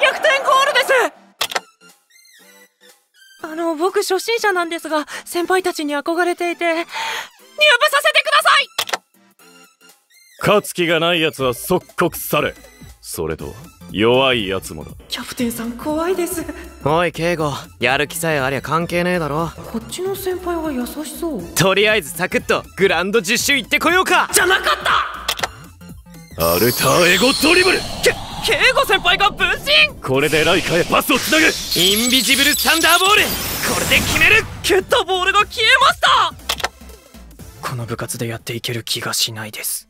逆転ゴールです。あの僕初心者なんですが先輩たちに憧れていて入部させてください。勝つ気がないやつは即刻去れ。それと弱いやつもだ。キャプテンさん怖いです。おい警護。やる気さえありゃ関係ねえだろ。こっちの先輩は優しそう。とりあえずサクッとグランド実習行ってこようか。じゃなかった！アルターエゴドリブル。けッ慶吾先輩が分身これでライカへパスをつなぐ。インビジブルサンダーボール。これで決める。蹴ったボールが消えました。この部活でやっていける気がしないです。